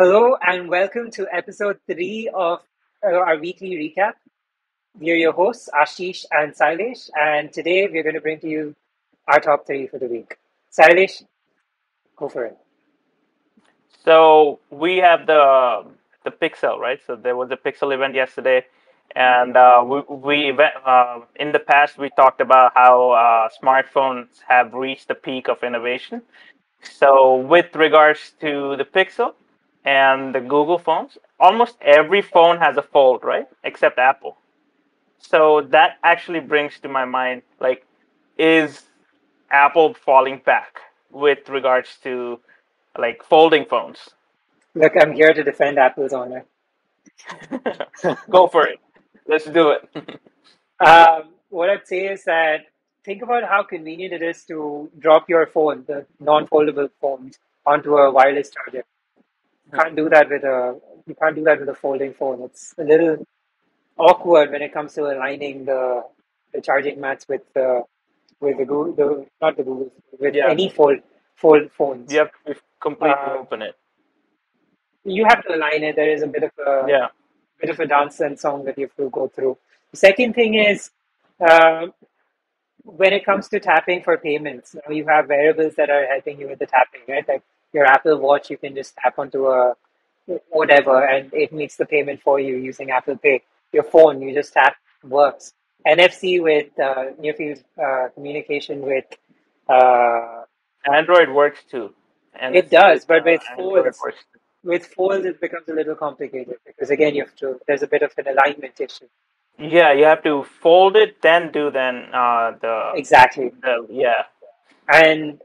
Hello and welcome to episode three of uh, our weekly recap. We are your hosts, Ashish and Sailesh, and today we're going to bring to you our top three for the week. Sailesh, go for it. So we have the the Pixel, right? So there was a Pixel event yesterday, and uh, we we uh, in the past we talked about how uh, smartphones have reached the peak of innovation. So with regards to the Pixel and the Google phones, almost every phone has a fold, right? Except Apple. So that actually brings to my mind like, is Apple falling back with regards to like folding phones? Look, I'm here to defend Apple's honor. Go for it. Let's do it. Um, what I'd say is that think about how convenient it is to drop your phone, the non-foldable phones, onto a wireless charger. You can't do that with a you can't do that with a folding phone. It's a little awkward when it comes to aligning the the charging mats with the with the Google, the, not the Google, with yeah, any fold fold phones. you have to completely Uh, open it. you have to align it. There is a bit of a Yeah. bit of a dance and song that you have to go through. The second thing is um, when it comes to tapping for payments. Now you have variables that are helping you with the tapping, right? Like your Apple Watch, you can just tap onto a whatever, and it makes the payment for you using Apple Pay. Your phone, you just tap, works. NFC with uh, near field uh, communication with uh, Android works too. it NFC with does, but with uh, folds, with folds, it becomes a little complicated because again, you have to. There's a bit of an alignment issue. Yeah, you have to fold it, then do then uh the Exactly, the yeah. and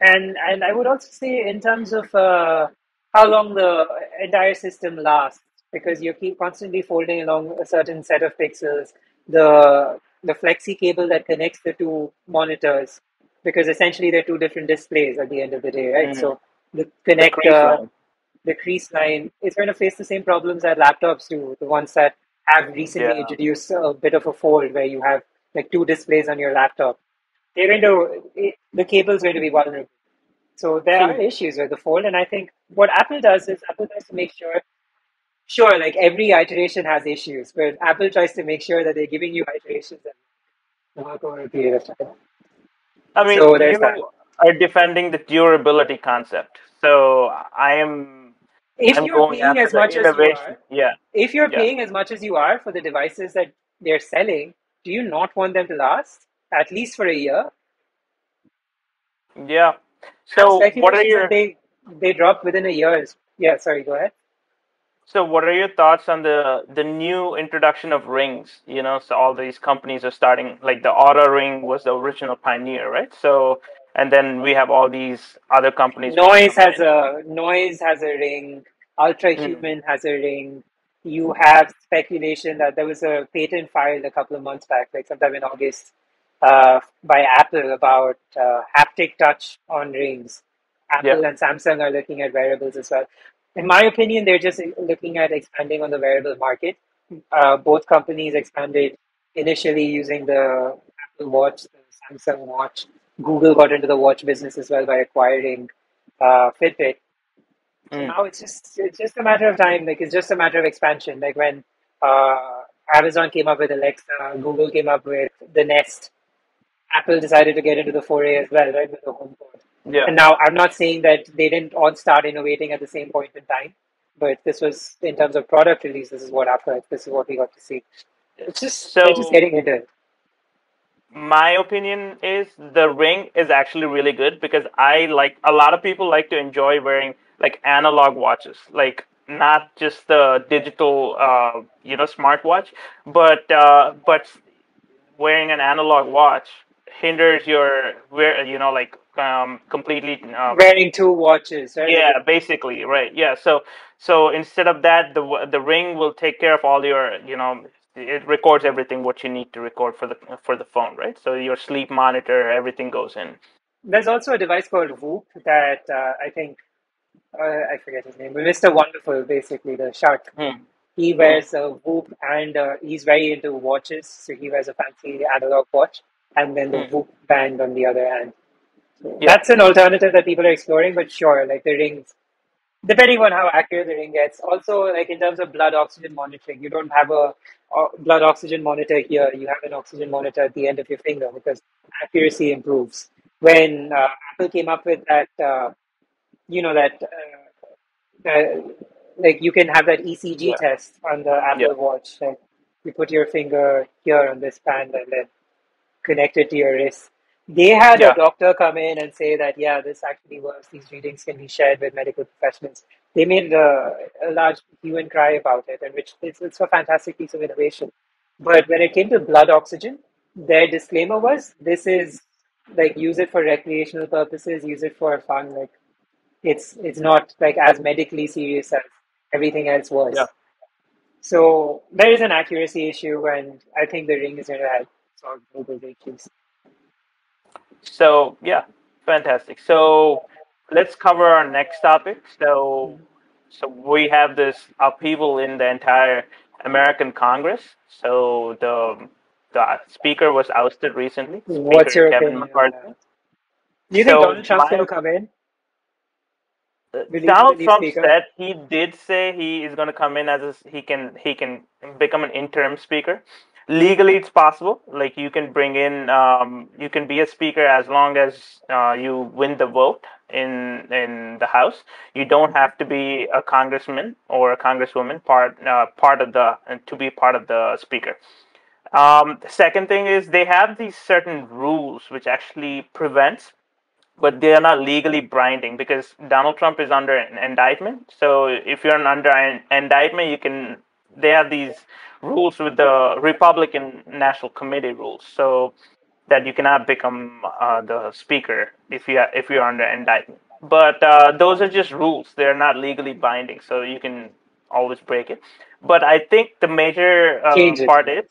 and and I would also say in terms of uh, how long the entire system lasts, because you keep constantly folding along a certain set of pixels, the the flexi cable that connects the two monitors, because essentially they're two different displays at the end of the day, right? Mm. So the The connector, the crease line is going to face the same problems that laptops do, the ones that have recently Yeah. introduced a bit of a fold where you have like two displays on your laptop. They're going to, the cable's going to be vulnerable. So there are issues with the fold, and I think what Apple does is Apple tries to make sure, sure, like every iteration has issues, but Apple tries to make sure that they're giving you iterations that work over a period of time. I mean, So there's that. are defending the durability concept. So I am If I'm you're paying as much as you are, Yeah, if you're yeah. paying as much as you are for the devices that they're selling, do you not want them to last at least for a year? Yeah. So what are your they they drop within a year. Yeah, sorry, go ahead. so what are your thoughts on the the new introduction of rings? You know, so all these companies are starting like the Oura Ring was the original pioneer, right? So and then we have all these other companies Noise has a noise has a ring. Ultra in. Mm. Human has a ring. You have speculation that there was a patent filed a couple of months back, like sometime in August, uh, by Apple about uh, haptic touch on rings. Yeah. Apple and Samsung are looking at wearables as well. In my opinion, they're just looking at expanding on the wearable market. Uh, both companies expanded initially using the Apple Watch, the Samsung Watch. Google got into the watch business as well by acquiring uh, Fitbit. Mm. now it's just it's just a matter of time. Like it's just a matter of expansion. Like when uh, Amazon came up with Alexa, Google came up with the Nest. Apple decided to get into the foray as well, right, with the HomePod. Yeah. And now I'm not saying that they didn't all start innovating at the same point in time, but this was in terms of product release. This is what Apple. This is what we got to see. It's just they're just getting into it. my opinion is the ring is actually really good because I like a lot of people like to enjoy wearing like analog watches, like not just the digital, uh, you know, smartwatch, but uh, but wearing an analog watch hinders your wear, you know, like um, completely. Um, Wearing two watches, right? Yeah, basically, right. Yeah. So so instead of that, the the ring will take care of all your, you know, it records everything what you need to record for the for the phone, right? So your sleep monitor, everything goes in. There's also a device called Whoop that uh, I think uh, I forget his name, but Mr. Wonderful, basically the shark. Hmm. He wears a Whoop, and uh, he's very into watches, so he wears a fancy analog watch, and then the. Whoop band on the other hand. So Yeah. that's an alternative that people are exploring, but sure, like the rings, depending on how accurate the ring gets. Also, like in terms of blood oxygen monitoring, you don't have a, a blood oxygen monitor here. You have an oxygen monitor at the end of your finger because accuracy improves. When uh, Apple came up with that, uh, you know that, uh, uh like you can have that ECG Yeah. test on the Apple Yeah. Watch. Like you put your finger here on this band and then connect it to your wrist. They had Yeah. a doctor come in and say that, yeah, this actually works. These readings can be shared with medical professionals. They made a, a large hue and cry about it, and which it's, it's a fantastic piece of innovation. But when it came to blood oxygen, their disclaimer was this is like use it for recreational purposes, use it for fun. Like it's it's not like as medically serious as everything else was. Yeah. So there is an accuracy issue, and I think the ring is going to help solve both those issues. So yeah, fantastic. So let's cover our next topic. So so we have this upheaval in the entire American Congress. So the the speaker was ousted recently. What's your Kevin opinion on McCarthy. Do you think So Donald Trump's going to come in? Uh, will Donald Trump speak up? said he did say he is going to come in as a, he can he can become an interim speaker. Legally, it's possible. Like you can bring in um, you can be a speaker as long as uh, you win the vote in in the House. You don't have to be a congressman or a congresswoman part uh, part of the to be part of the speaker. Um, the second thing is they have these certain rules which actually prevents but they are not legally binding because Donald Trump is under an indictment. So if you're an under an indictment, you can. They have these rules with the Republican National Committee rules, so that you cannot become uh, the speaker if you if you're under indictment. But uh, those are just rules; they're not legally binding, so you can always break it. But I think the major um, part is,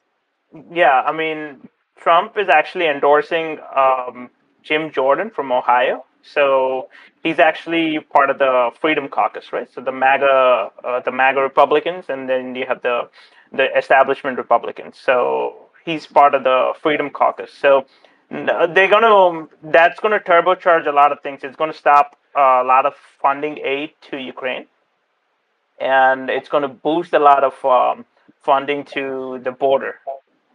yeah, I mean, Trump is actually endorsing um, Jim Jordan from Ohio. So he's actually part of the Freedom Caucus, right? So the MAGA, uh, the MAGA Republicans, and then you have the the establishment Republicans. So he's part of the Freedom Caucus. So they're gonna that's gonna turbocharge a lot of things. It's gonna stop a lot of funding aid to Ukraine, and it's gonna boost a lot of um, funding to the border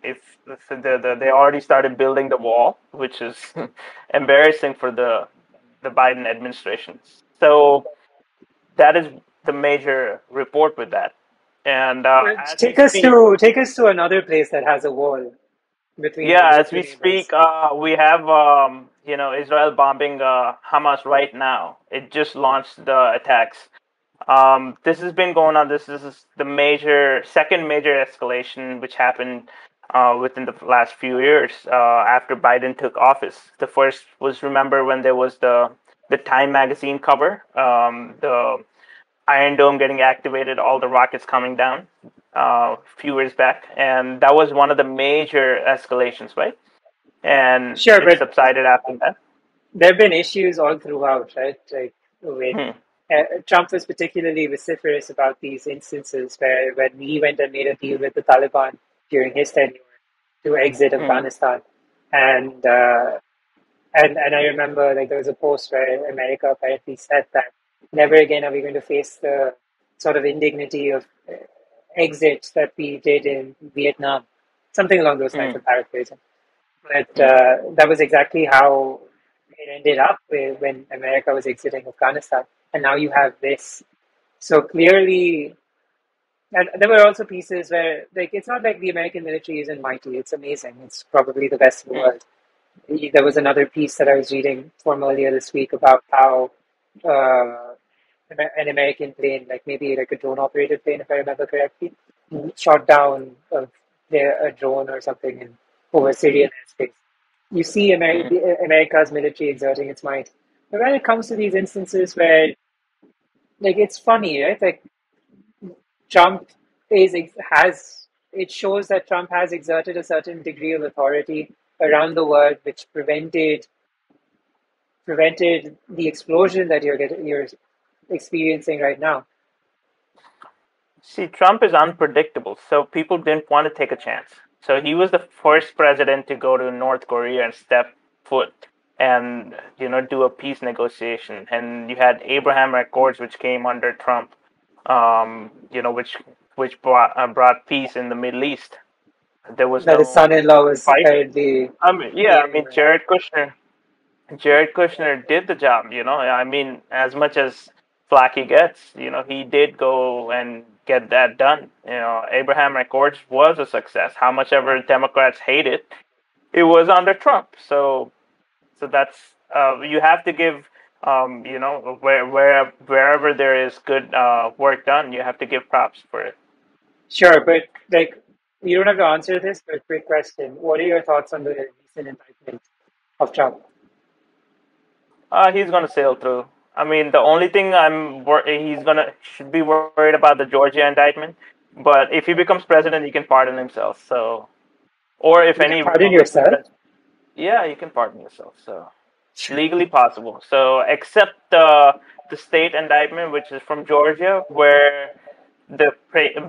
if if the, the, they already started building the wall, which is embarrassing for the the Biden administration. So that is the major report with that. And uh, But as we Take us speak, to take us to another place that has a wall between yeah, as we neighbors. speak, uh, we have um, you know Israel bombing uh, Hamas right now. It just launched the attacks. Um, this has been going on. This is the major second major escalation which happened uh, within the last few years uh, after Biden took office. The first was remember when there was the the Time magazine cover, um, the Iron Dome getting activated, all the rockets coming down uh, a few years back, and that was one of the major escalations, right? And Sure, it but subsided after that. there have been issues all throughout, right? Like with Hmm. uh, Trump was particularly vociferous about these instances where when he went and made a deal with the Taliban during his tenure to exit Hmm. Afghanistan, and uh, and and I remember like there was a post where America apparently said that never again are we going to face the sort of indignity of uh, exit that we did in Vietnam, something along those lines. Hmm. I'm paraphrasing, but uh, that was exactly how it ended up with, when America was exiting Afghanistan, and now you have this. So clearly, and there were also pieces where, like, it's not like the American military isn't mighty. It's amazing. It's probably the best in the world. There was another piece that I was reading from earlier this week about how uh, an American plane, like maybe like a drone operated plane, if I remember correctly, shot down a, their, a drone or something in, over Syrian airspace. You see Amer- Hmm. America's military exerting its might. But when it comes to these instances where, like, it's funny, right? Like, Trump is has it shows that Trump has exerted a certain degree of authority around the world, which prevented prevented the explosion that you're getting you're experiencing right now. See, Trump is unpredictable, so people didn't want to take a chance. So he was the first president to go to North Korea and step foot and you know do a peace negotiation. And you had Abraham Accords, which came under Trump, um, you know, which which brought, uh, brought peace in the Middle East. There was that no his son-in-law was apparently I mean, yeah, I mean, Jared Kushner, Jared Kushner did the job. You know, I mean, as much as flack he gets, you know, he did go and get that done. You know, Abraham Accords was a success. How much ever Democrats hate it, it was under Trump. So, so that's uh, you have to give. Um, you know, where where wherever there is good uh, work done, you have to give props for it. Sure, but like you don't have to answer this, but quick question. What are your thoughts on the recent indictment of Trump? Uh, he's gonna sail through. I mean, the only thing I'm wor- he's gonna should be worried about the Georgia indictment. But if he becomes president, he can pardon himself. So, or if You can any pardon yourself? yeah, you can pardon yourself. So legally possible. So except the the state indictment, which is from Georgia, where the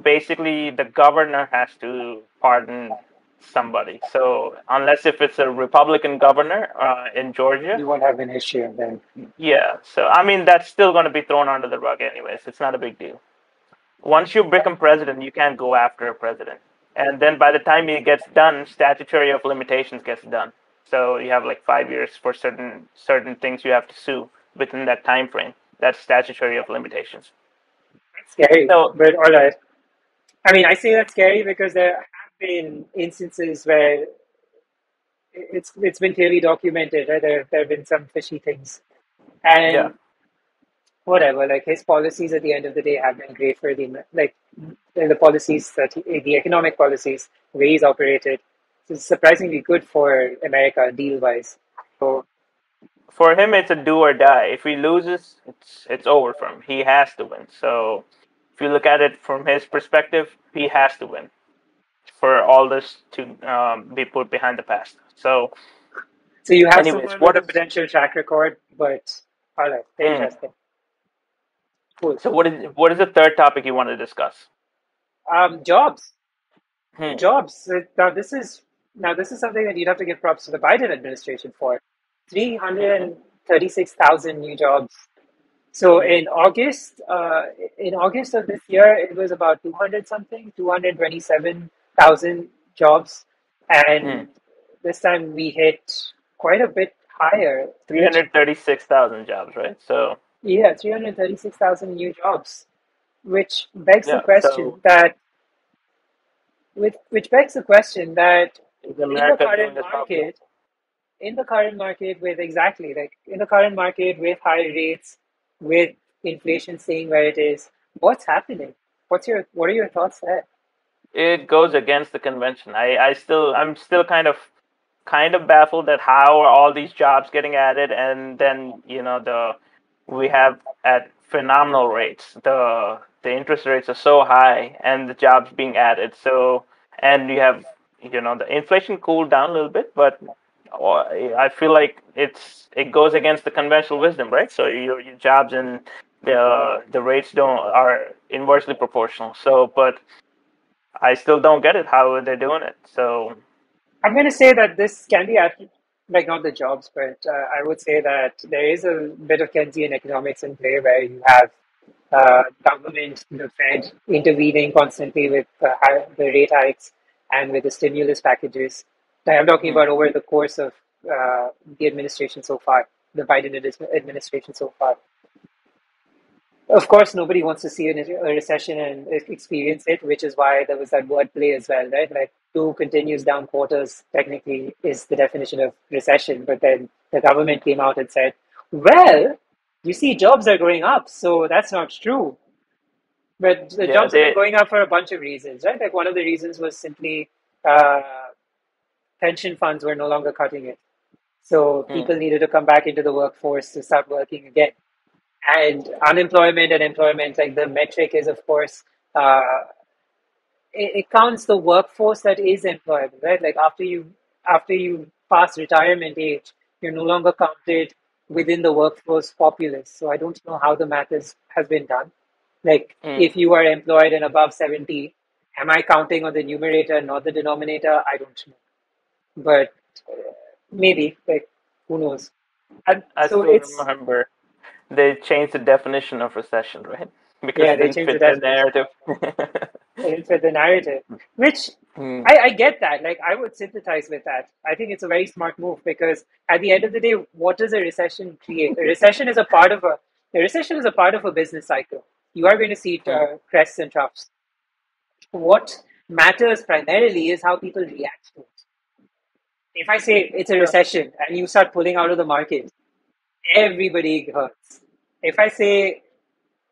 basically the governor has to pardon somebody. So unless if it's a Republican governor uh, in Georgia, You won't have an issue then. yeah, so I mean that's still going to be thrown under the rug anyways. It's not a big deal. Once you become president, you can't go after a president, and then by the time he gets done, statutory of limitations gets done. So you have like five years for certain certain things you have to sue within that time frame. That's statutory of limitations. Scary, So but all right. I mean, I say that's scary because there been instances where it's it's been clearly documented. Right? There there have been some fishy things, yeah, and whatever. Like his policies at the end of the day have been great for the like the policies that he, the economic policies where he's operated. It's surprisingly good for America deal wise. So for him it's a do or die. If he loses, it's it's over for him. He has to win. So if you look at it from his perspective, he has to win for all this to um, be put behind the past. So, so you have anyways, someone what with a potential track record, but all right, mm, interesting, cool. so what is what is the third topic you want to discuss? Um, jobs. Hmm. Jobs. Now this is now this is something that you'd have to give props to the Biden administration for. Three hundred and thirty-six thousand new jobs. So in August, uh, in August of this year, it was about two hundred something, two hundred twenty-seven thousand jobs, and hmm. this time we hit quite a bit higher, Three hundred thirty-six thousand jobs, right? So yeah, three hundred thirty-six thousand new jobs, which begs the question So that which which begs the question that in the current market in the current market with exactly like in the current market with high rates with inflation staying where it is what's happening? What's your what are your thoughts there It goes against the convention. I, I still I'm still kind of kind of baffled at how are all these jobs getting added and then you know the we have at phenomenal rates. The the interest rates are so high and the jobs being added. So and you have you know the inflation cooled down a little bit but uh, I feel like it's it goes against the conventional wisdom right? So your, your jobs and the the rates don't are inversely proportional. So but I still don't get it. How they're doing it? So i'm going to say that this can be like not the jobs but uh, i would say that there is a bit of keynesian economics in play where you have uh, government the fed intervening constantly with uh, the rate hikes and with the stimulus packages. I'm talking about over the course of uh, the administration so far the biden administration so far Of course, nobody wants to see a a recession and experience it, which is why there was that word play as well, right? Like two continuous down quarters technically is the definition of recession, but then the government came out and said, well, you see, jobs are going up, so that's not true. But the yeah jobs they been going up for a bunch of reasons, right? Like one of the reasons was simply uh, pension funds were no longer cutting it. So hmm, people needed to come back into the workforce to start working again and unemployment and employment like the metric is of course uh, it, it counts the workforce that is employable right? Like after you after you pass retirement age you're no longer counted within the workforce populace. So i don't know how the math is, has been done. Like hmm. if you are employed and above 70 am i counting on the numerator not the denominator? I don't know. But uh, maybe like who knows? And I so still it's remember they changed the definition of recession, right? Because yeah, they didn't changed the fit the definition narrative. for the narrative, which Hmm. I, I get that. Like, I would sympathize with that. I think it's a very smart move because at the end of the day, what does a recession create? A recession is a part of a a recession is a part of a business cycle. You are going to see Hmm. uh, crests and troughs. What matters primarily is how people react to it. If I say it's a recession and you start pulling out of the market, everybody hurts. If I say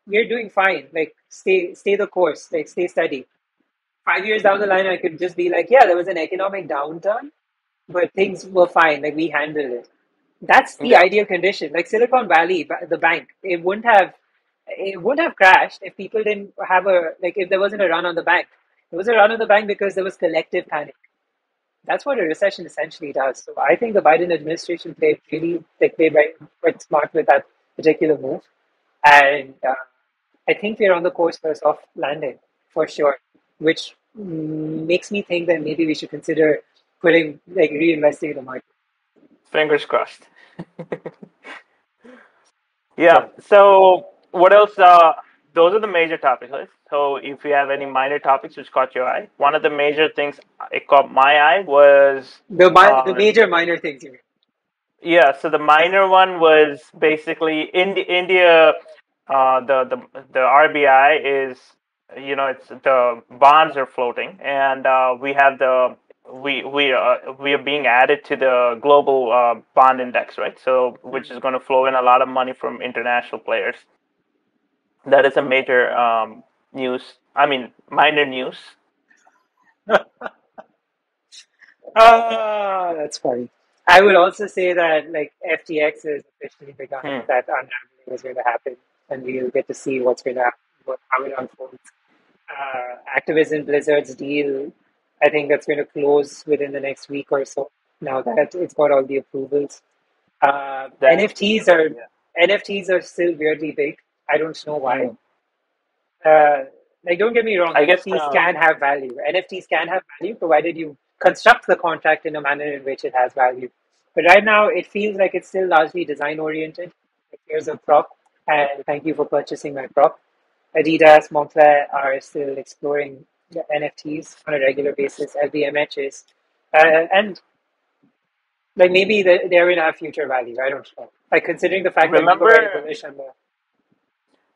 we're doing fine, like stay stay the course, like stay steady. Five years down the line, I could just be like, yeah, there was an economic downturn, but things were fine. Like we handled it. That's the Yeah. ideal condition. Like Silicon Valley, the bank, it wouldn't have it wouldn't have crashed if people didn't have a like if there wasn't a run on the bank. There was a run on the bank because there was collective panic. That's what a recession essentially does. So I think the Biden administration played really they played very quite smart with that particular move, and uh, I think we're on the course for a soft landing for sure, which mm, makes me think that maybe we should consider putting like reinvesting in the market. Fingers crossed. Yeah. So what else? Uh, those are the major topics. Right? So if you have any minor topics which caught your eye, one of the major things it caught my eye was The mi- the uh, major minor things yeah. So the minor one was basically Indi- India. Uh, the the the RBI is you know it's the bonds are floating, and uh, we have the we we uh, we are being added to the global uh, bond index, right? So which is going to flow in a lot of money from international players. That is a major um, news. I mean, minor news. Ah, that's funny. I would also say that like FTX has officially begun. Hmm. That unraveling is going to happen, and we'll get to see what's going to happen, what, how it unfolds. Uh, Activision Blizzard's deal, I think that's going to close within the next week or so. Now that it's got all the approvals, uh, NFTs are yeah. NFTs are still weirdly big. I don't know why. Uh, like, don't get me wrong, I guess NFTs uh, can have value. NFTs can have value provided you construct the contract in a manner in which it has value. But right now, it feels like it's still largely design oriented. Like, here's a prop, and thank you for purchasing my prop. Adidas, Moncler are still exploring the NFTs on a regular basis. LVMH is, uh, and like maybe they- they're to have future value. I don't know. Like considering the fact that we remember bullish on the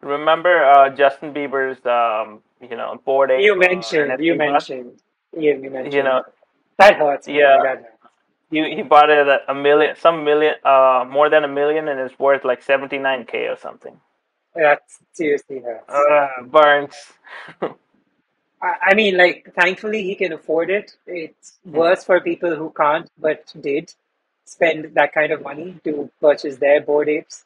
remember uh, Justin Bieber's um, you know Bored Ape You uh, mentioned, you NFT bot? mentioned, yeah, you You mentioned. know, That hurts, yeah. He he bought it at a million, some million, uh, more than a million, and it's worth like seventy nine k or something. That's seriously hurts. Uh, Burns. I, I mean, like, thankfully he can afford it. It's worse for people who can't, but did spend that kind of money to purchase their Bored Apes.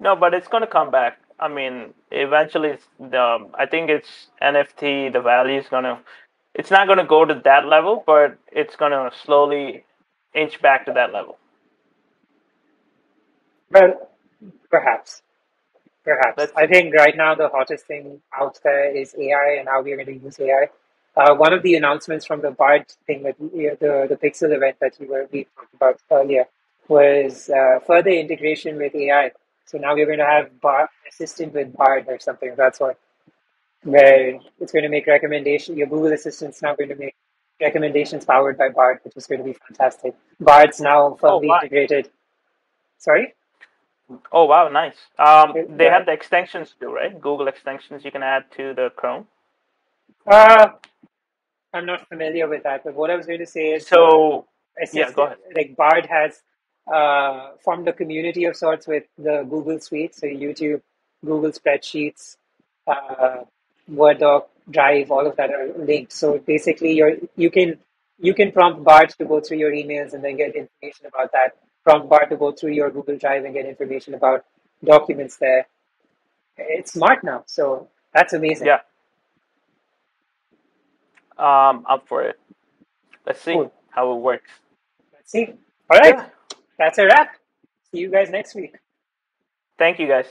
No, but it's gonna come back. I mean, eventually, it's the I think it's NFT. The value is gonna. It's not gonna go to that level, but it's gonna slowly inch back to that level. Well, perhaps. Perhaps. Let's I think right now the hottest thing out there is AI and how we're going to use AI. Uh, one of the announcements from the BARD thing that we, the the Pixel event that you were we talked about earlier was uh, further integration with AI. So now we're going to have BARD assistant with BARD or something That's what where it's going to make recommendation. Your Google Assistant's now going to make recommendations powered by BARD, which is going to be fantastic. BARD's now Oh wow! integrated. Sorry. Oh wow! Nice. Um, they Yeah. have the extensions too, right? Google extensions you can add to the Chrome. Uh, I'm not familiar with that, but what I was going to say is, uh, So yeah, go ahead. like Bard has uh, formed a community of sorts with the Google Suite, so YouTube, Google Spreadsheets, uh, Word doc, Drive, all of that are linked. So basically, you're you can you can prompt Bard to go through your emails and then get information about that. Prompt Bard to go through your Google Drive and get information about documents there. It's smart now, so that's amazing. Yeah, um, up for it. Let's see Cool. how it works. Let's see. All right, Yeah. That's a wrap. See you guys next week. Thank you guys.